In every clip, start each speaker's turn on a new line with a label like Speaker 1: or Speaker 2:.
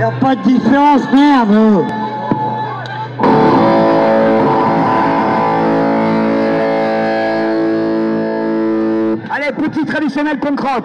Speaker 1: Y'a pas de différence, merde.
Speaker 2: Allez, petit traditionnel punk rock.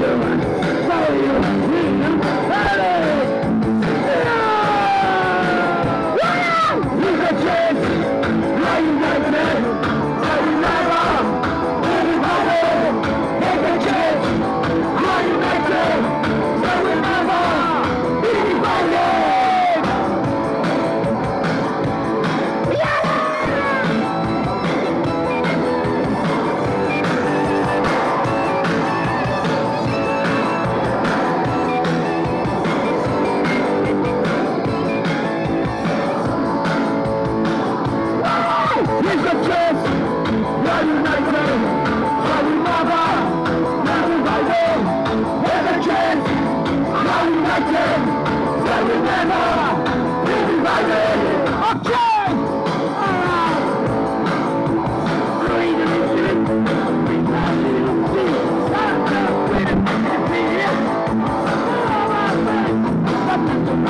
Speaker 2: know,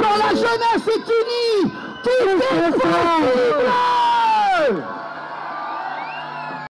Speaker 2: Quand la jeunesse est unie, tout est possible.